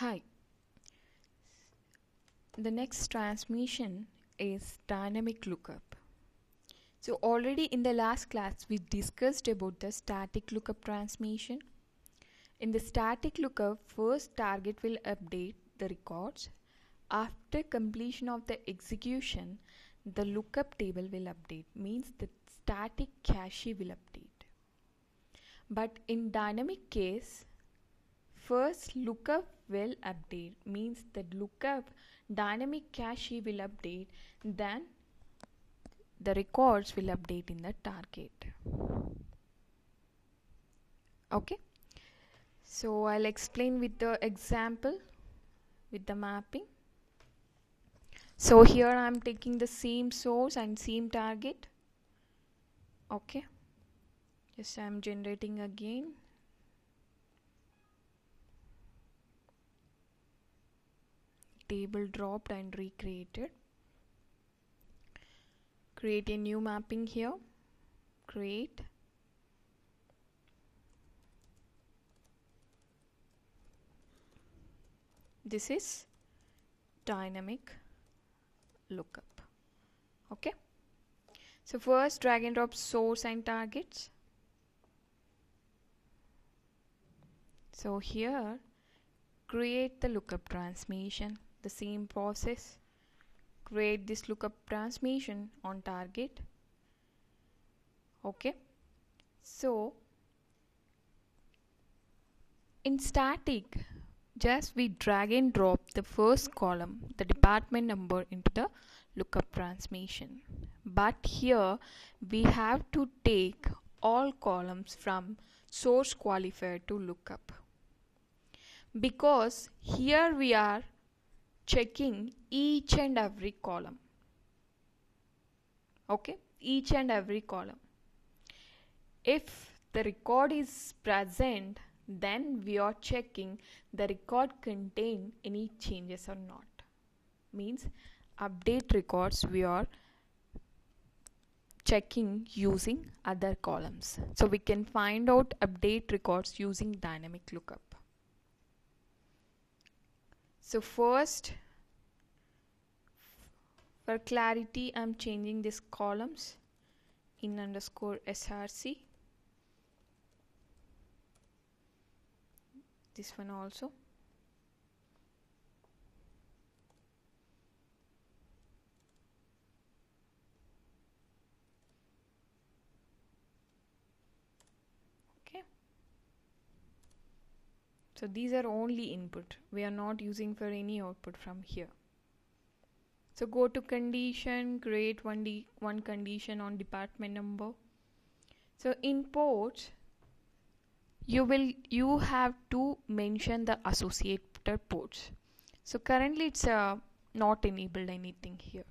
Hi. The next transmission is dynamic lookup. So already in the last class we discussed about the static lookup transmission. In the static lookup first target will update the records. After completion of the execution the lookup table will update means the static cache will update. But in dynamic case first lookup will update means that lookup dynamic cache will update then the records will update in the target. Okay? So I'll explain with the example with the mapping. So here I'm taking the same source and same target. Okay? Just I'm generating again table dropped and recreated. Create a new mapping here. Create. This is dynamic lookup. Okay? So first drag and drop source and targets. So here create the lookup transmission the same process. Create this lookup transmission on target. Okay. So in static just we drag and drop the first column the department number into the lookup transmission. But here we have to take all columns from source qualifier to lookup. Because here we are checking each and every column. Okay? Each and every column. If the record is present then we are checking the record contain any changes or not. Means update records we are checking using other columns. So we can find out update records using dynamic lookup so first for clarity I'm changing these columns in underscore src this one also okay so these are only input. We are not using for any output from here. So go to condition create one d one condition on department number. So in ports you will you have to mention the associated ports. So currently it's uh, not enabled anything here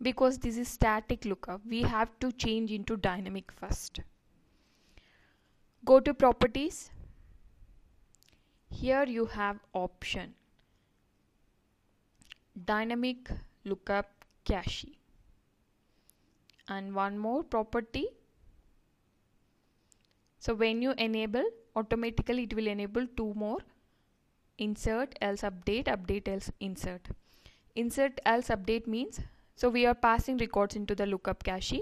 because this is static lookup. We have to change into dynamic first. Go to properties here you have option. Dynamic lookup cache and one more property. So when you enable automatically it will enable two more. Insert else update update else insert. Insert else update means so we are passing records into the lookup cache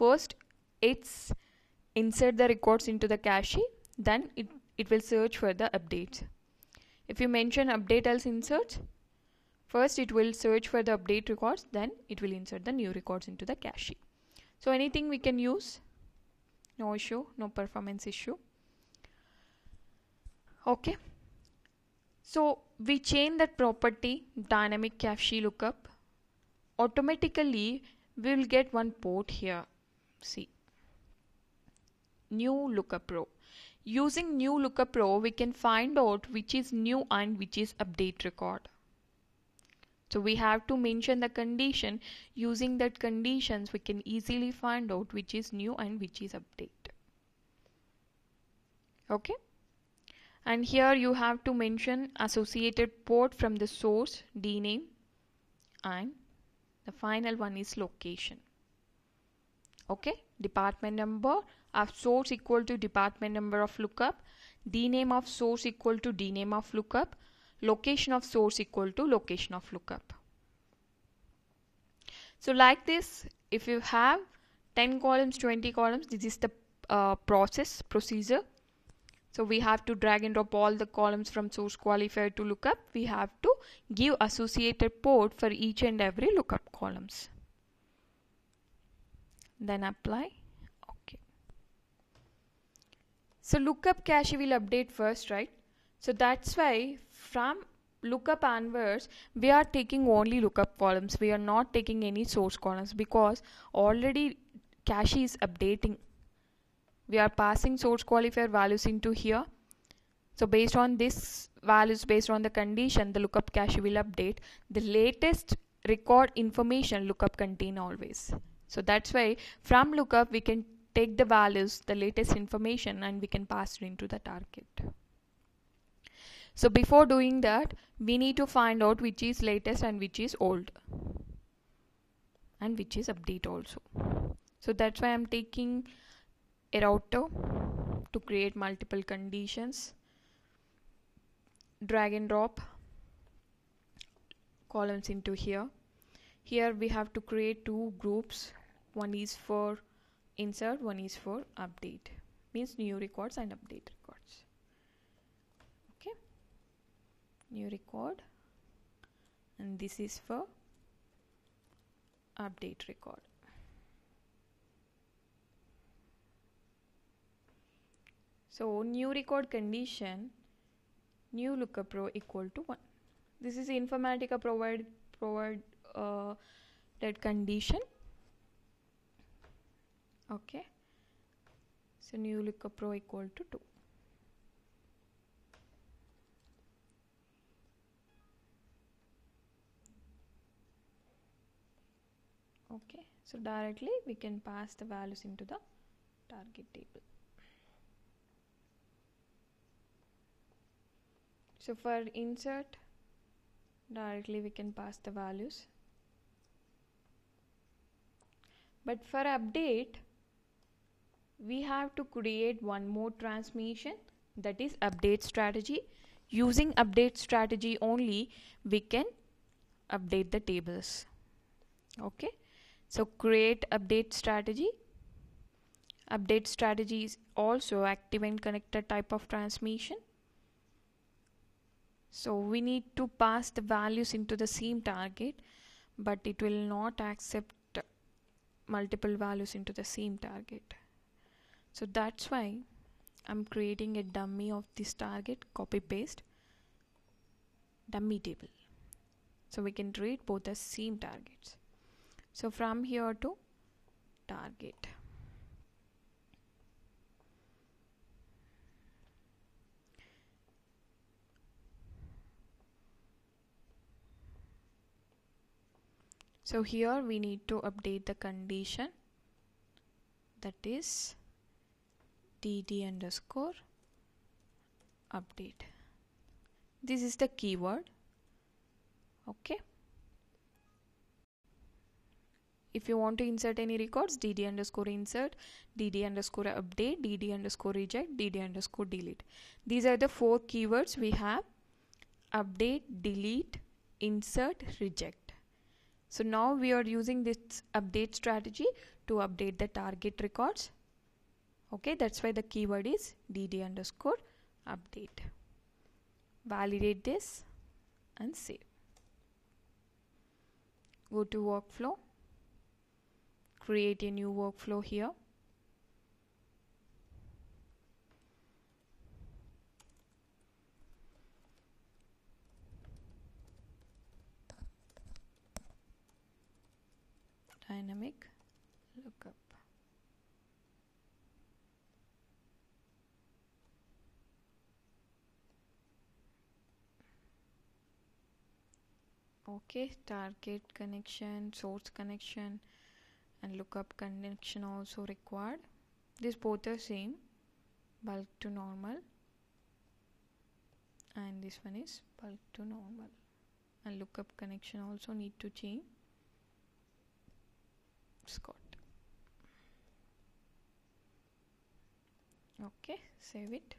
first it's insert the records into the cache then it, it will search for the updates if you mention update else insert first it will search for the update records then it will insert the new records into the cache so anything we can use? No issue no performance issue. Okay. So we change that property dynamic cache lookup. Automatically we will get one port here. See. New lookup row using new lookup row we can find out which is new and which is update record. So we have to mention the condition. Using that conditions we can easily find out which is new and which is update. Okay? And here you have to mention associated port from the source dname and the final one is location. Okay? Department number of source equal to department number of lookup dname of source equal to dname of lookup location of source equal to location of lookup. So like this, if you have 10 columns, 20 columns, this is the uh, process, procedure. So we have to drag and drop all the columns from source qualifier to lookup. We have to give associated port for each and every lookup columns. Then apply. Okay. So lookup cache will update first, right? So that's why from lookup onwards we are taking only lookup columns. We are not taking any source columns because already cache is updating. We are passing source qualifier values into here. So based on this values based on the condition the lookup cache will update. The latest record information lookup contain always. So that's why from lookup we can take the values the latest information and we can pass it into the target. So before doing that we need to find out which is latest and which is old and which is update also. So that's why I'm taking a router to create multiple conditions. Drag and drop columns into here. Here we have to create two groups. One is for insert one is for update. Means new records and update records. Okay. new record. And this is for update record. So new record condition new lookup row equal to 1 this is informatica provide provide uh, that condition okay. So new row equal to 2 okay. So directly we can pass the values into the target table. So for insert directly we can pass the values. But for update we have to create one more transmission that is update strategy. Using update strategy only we can update the tables. Okay? So create update strategy. Update strategy is also active and connected type of transmission. So we need to pass the values into the same target but it will not accept multiple values into the same target so that's why I'm creating a dummy of this target copy paste dummy table. So we can treat both the same targets. So from here to target. So here we need to update the condition that is dd underscore update. This is the keyword. Okay. If you want to insert any records dd underscore insert dd underscore update dd underscore reject dd underscore delete. These are the four keywords we have. Update delete insert reject. So now we are using this update strategy to update the target records okay that's why the keyword is dd underscore update. Validate this and save. Go to workflow. Create a new workflow here. Dynamic lookup okay target connection source connection and lookup connection also required. This both are same bulk to normal. And this one is bulk to normal. And lookup connection also need to change. Scott. Okay save it.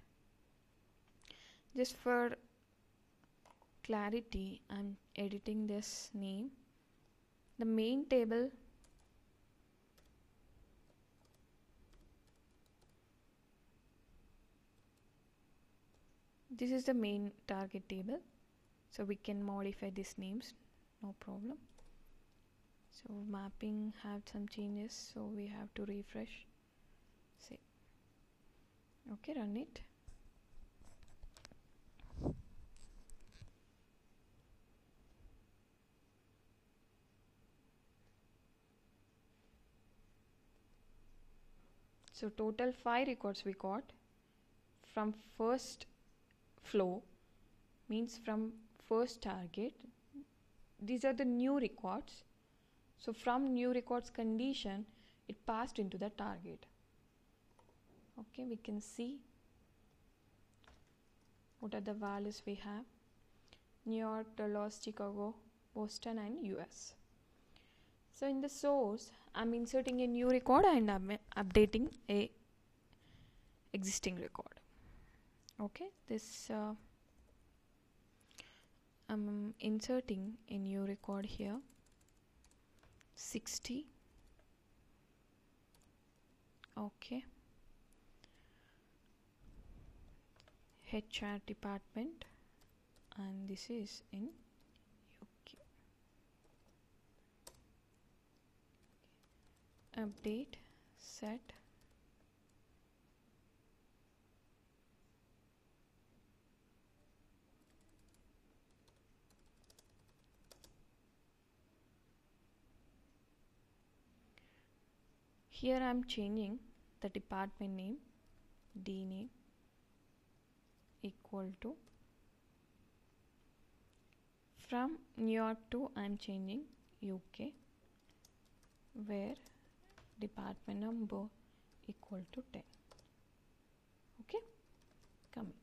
Just for clarity I'm editing this name. The main table this is the main target table. So we can modify these names no problem. So mapping have some changes so we have to refresh. See okay run it so total five records we got from first flow means from first target. These are the new records. So from new records condition it passed into the target. Okay we can see what are the values we have. New York, Dallas, Chicago, Boston and US so in the source I'm inserting a new record and I'm updating a existing record. Okay this uh, I'm inserting a new record here. 60 okay. HR department and this is in update set. Here I am changing the department name D name equal to. From New York to I am changing UK where department number equal to 10 okay? Commit.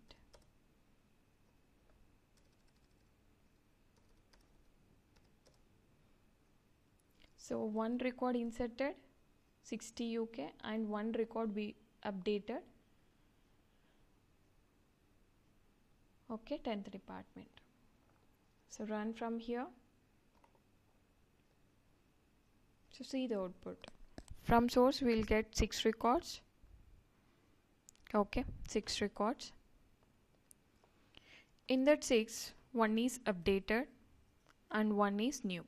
So one record inserted 60 UK and one record we updated. Okay 10th department. So run from here. So see the output from source we'll get six records. Okay six records. In that six one is updated and one is new.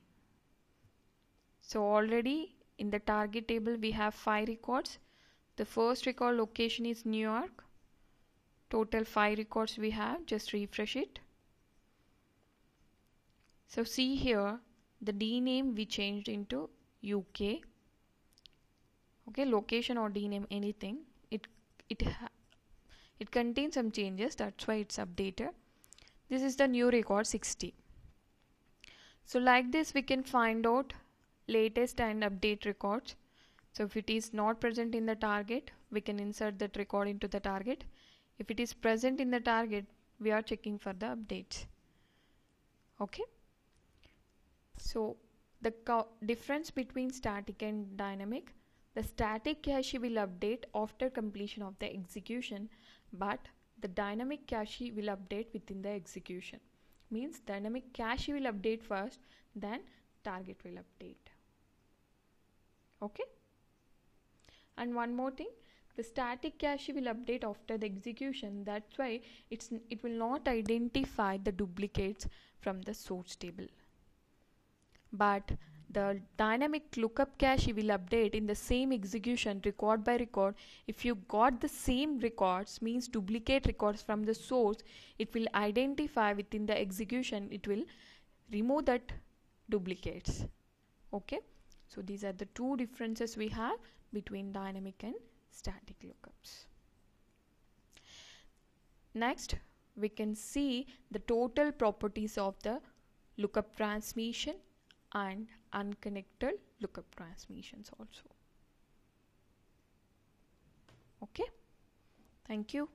So already in the target table we have five records. The first record location is New York. Total five records we have just refresh it. So see here the D name we changed into UK okay location or D name anything. It it it contains some changes. That's why it's updated. This is the new record 60 so like this we can find out latest and update records. So if it is not present in the target we can insert that record into the target. If it is present in the target we are checking for the updates. Okay? So the difference between static and dynamic the static cache will update after completion of the execution but the dynamic cache will update within the execution. Means dynamic cache will update first then target will update. Okay? And one more thing the static cache will update after the execution. That's why it's it will not identify the duplicates from the source table. But the dynamic lookup cache will update in the same execution record by record. If you got the same records means duplicate records from the source it will identify within the execution it will remove that duplicates. Okay? So these are the two differences we have between dynamic and static lookups. Next we can see the total properties of the lookup transmission and unconnected lookup transmissions also. Okay? Thank you